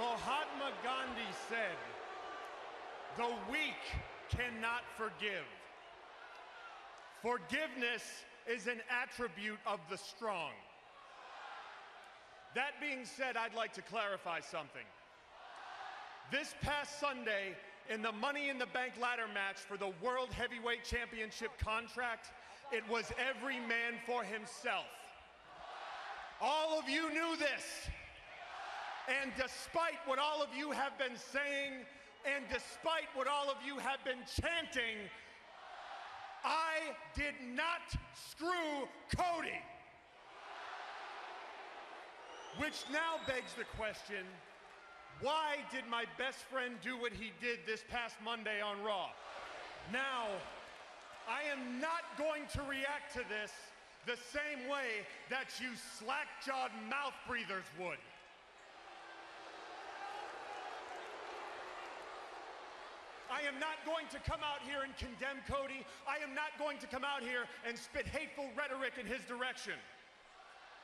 Mahatma Gandhi said, the weak cannot forgive. Forgiveness is an attribute of the strong. That being said, I'd like to clarify something. This past Sunday, in the Money in the Bank ladder match for the World Heavyweight Championship contract, it was every man for himself. All of you knew this. And despite what all of you have been saying, and despite what all of you have been chanting, I did not screw Cody. Which now begs the question why did my best friend do what he did this past Monday on Raw? Now, I am not going to react to this the same way that you slack jawed mouth breathers would. I am not going to come out here and condemn Cody. I am not going to come out here and spit hateful rhetoric in his direction.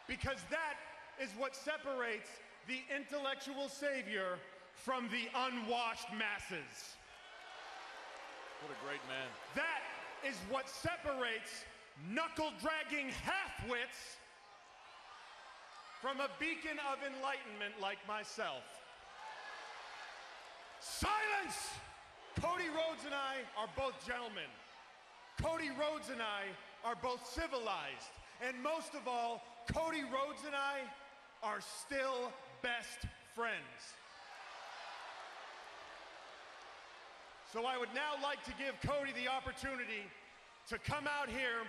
Because that is what separates the intellectual savior from the unwashed masses. What a great man. That is what separates knuckle dragging half-wits from a beacon of enlightenment like myself. Silence! Cody Rhodes and I are both gentlemen. Cody Rhodes and I are both civilized. And most of all, Cody Rhodes and I are still best friends. So I would now like to give Cody the opportunity to come out here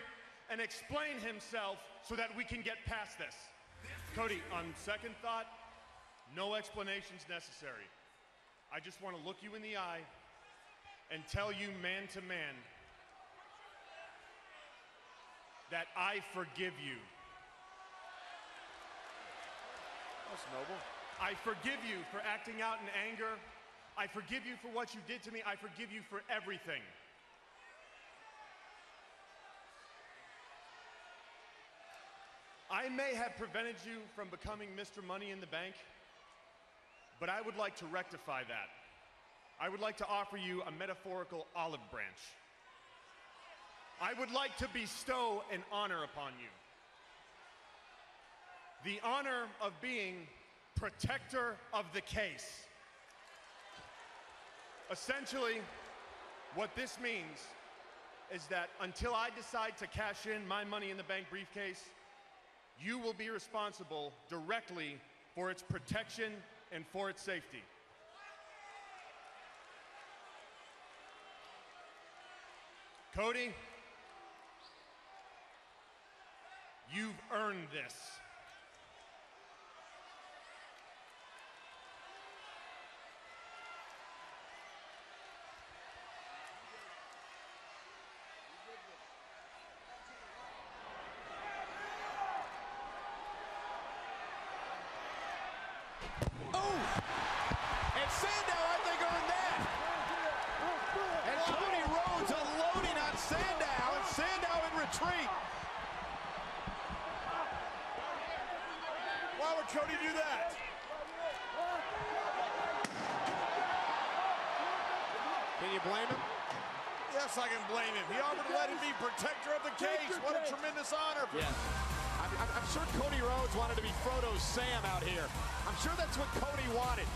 and explain himself so that we can get past this. Cody, on second thought, no explanations necessary. I just want to look you in the eye and tell you man to man that I forgive you. That's noble. I forgive you for acting out in anger. I forgive you for what you did to me. I forgive you for everything. I may have prevented you from becoming Mr. Money in the Bank, but I would like to rectify that. I would like to offer you a metaphorical olive branch. I would like to bestow an honor upon you. The honor of being protector of the case. Essentially, what this means is that until I decide to cash in my money in the bank briefcase, you will be responsible directly for its protection and for its safety. Cody, you've earned this. retreat. Why would Cody do that? Can you blame him? Yes, I can blame him. He offered to let him be protector of the case. What a tremendous honor. Yeah. I'm, I'm, I'm sure Cody Rhodes wanted to be Frodo's Sam out here. I'm sure that's what Cody wanted.